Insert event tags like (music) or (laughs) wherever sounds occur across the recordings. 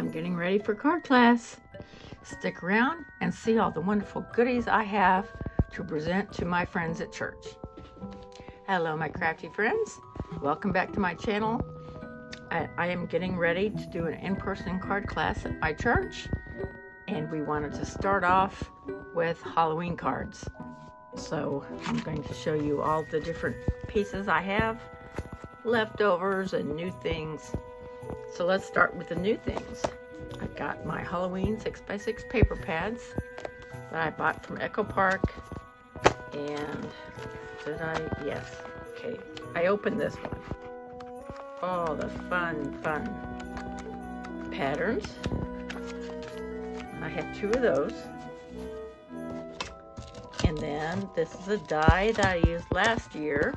I'm getting ready for card class. Stick around and see all the wonderful goodies I have to present to my friends at church. Hello, my crafty friends. Welcome back to my channel. I, I am getting ready to do an in-person card class at my church, and we wanted to start off with Halloween cards. So I'm going to show you all the different pieces I have, leftovers and new things. So let's start with the new things. I've got my Halloween 6x6 paper pads that I bought from Echo Park. And did I? Yes. Okay. I opened this one. Oh, the fun, fun patterns. I have two of those. And then this is a die that I used last year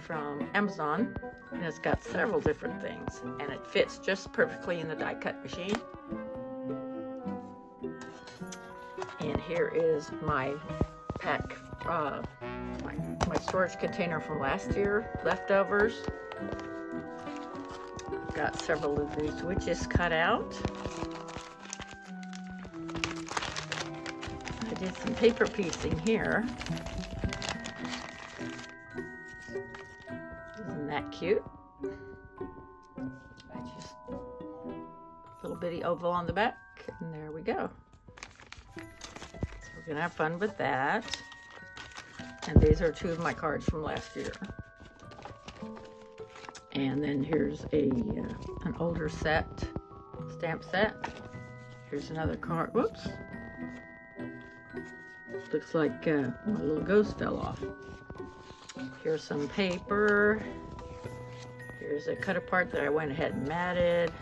from Amazon. And it's got several different things. And it fits just perfectly in the die cut machine. And here is my pack, uh, my, my storage container from last year, leftovers. I've got several of these witches cut out. I did some paper piecing here. Cute? I just little bitty oval on the back, and there we go. So we're gonna have fun with that. And these are two of my cards from last year. And then here's a uh, an older set, stamp set. Here's another card. Whoops. Looks like uh, my little ghost fell off. Here's some paper. Here's a cut apart that I went ahead and matted.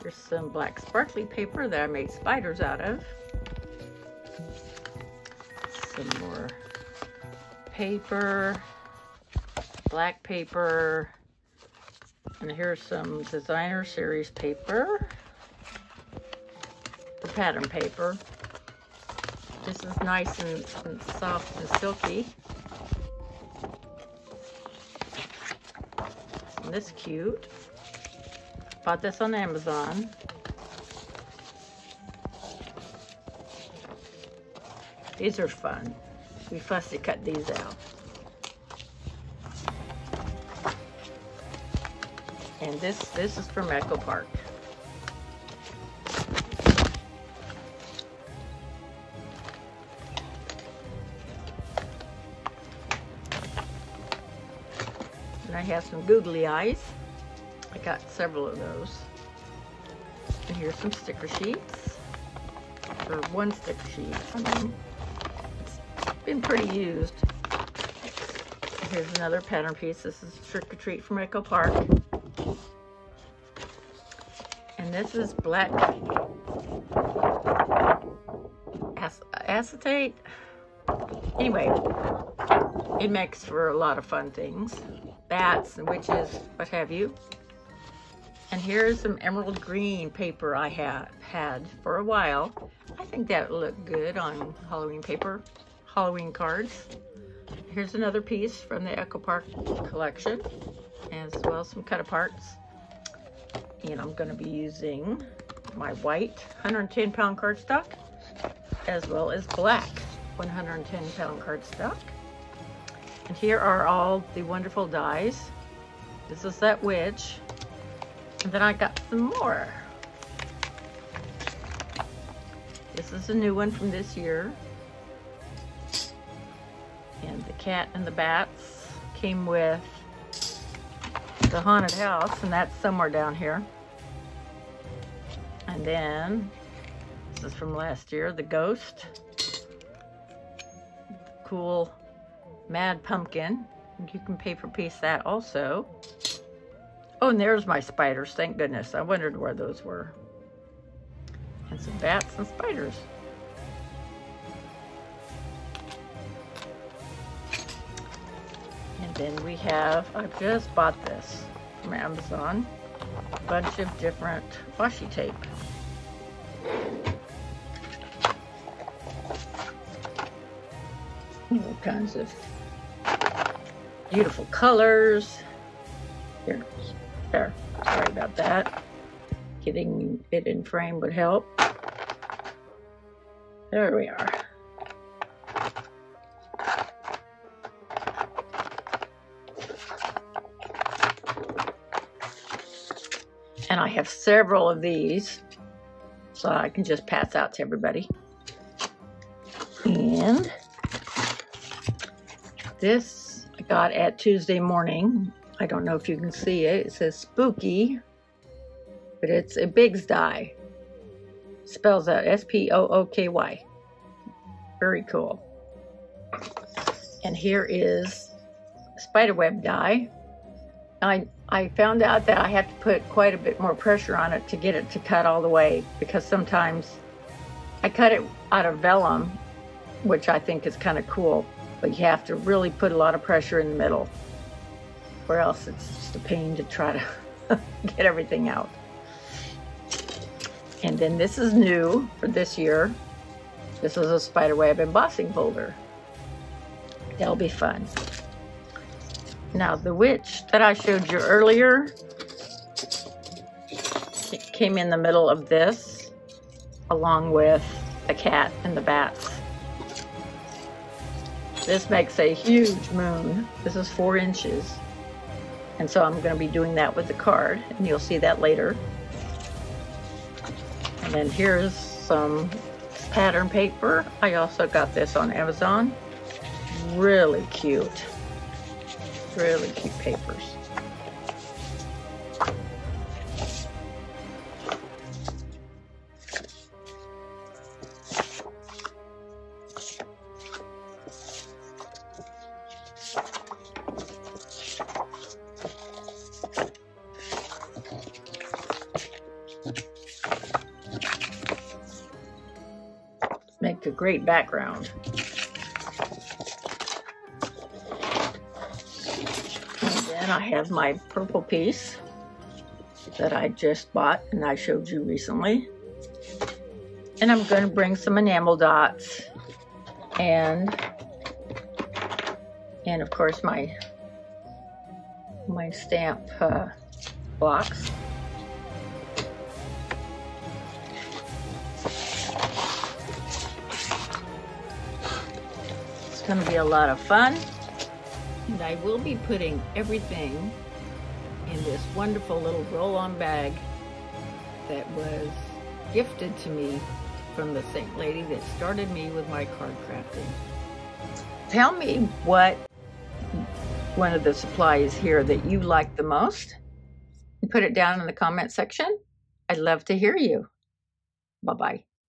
Here's some black sparkly paper that I made spiders out of. Some more paper, black paper, and here's some designer series paper, the pattern paper. This is nice and, and soft and silky. This cute. Bought this on Amazon. These are fun. We fussy cut these out. And this this is from Echo Park. Have some googly eyes. I got several of those. And here's some sticker sheets. Or one sticker sheet. I mean, it's been pretty used. Here's another pattern piece. This is Trick or Treat from Echo Park. And this is black acetate. Anyway, it makes for a lot of fun things. Bats and witches, what have you. And here's some emerald green paper I had had for a while. I think that would look good on Halloween paper, Halloween cards. Here's another piece from the Echo Park collection, as well as some cut aparts. And I'm going to be using my white 110 pound cardstock, as well as black 110 pound cardstock. And here are all the wonderful dies. This is that witch. And then I got some more. This is a new one from this year. And the cat and the bats came with the haunted house, and that's somewhere down here. And then, this is from last year, the ghost. Cool Mad Pumpkin. You can paper piece that also. Oh, and there's my spiders. Thank goodness. I wondered where those were. And some bats and spiders. And then we have, I just bought this from Amazon. A bunch of different washi tape. All kinds of beautiful colors. Here, there, sorry about that. getting it in frame would help. There we are. And I have several of these, so I can just pass out to everybody. And this I got at Tuesday morning. I don't know if you can see it. It says spooky, but it's a Bigz die. Spells out S P O O K Y. Very cool. And here is spiderweb die. I I found out that I have to put quite a bit more pressure on it to get it to cut all the way because sometimes I cut it out of vellum, which I think is kind of cool, but you have to really put a lot of pressure in the middle or else it's just a pain to try to (laughs) get everything out. And then this is new for this year. This is a spiderweb embossing folder. That'll be fun. Now the witch that I showed you earlier came in the middle of this along with the cat and the bats. This makes a huge moon. This is four inches. And so I'm going to be doing that with the card and you'll see that later. And then here's some pattern paper. I also got this on Amazon. Really cute really cute papers. Make a great background. And I have my purple piece that I just bought and I showed you recently. And I'm going to bring some enamel dots and and of course my my stamp uh, blocks. Going to be a lot of fun. And I will be putting everything in this wonderful little roll-on bag that was gifted to me from the Saint lady that started me with my card crafting. Tell me what one of the supplies here that you like the most. Put it down in the comment section. I'd love to hear you. Bye-bye.